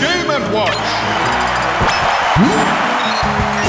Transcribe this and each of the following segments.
Game and Watch. Hmm?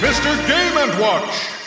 Mr. Game and Watch.